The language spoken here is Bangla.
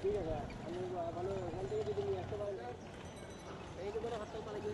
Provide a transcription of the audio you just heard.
ঠিক আছে, আমি ভালো ওখান থেকে যদি নিয়ে আসতে পারেন এই করে হাত থেকে পালিয়ে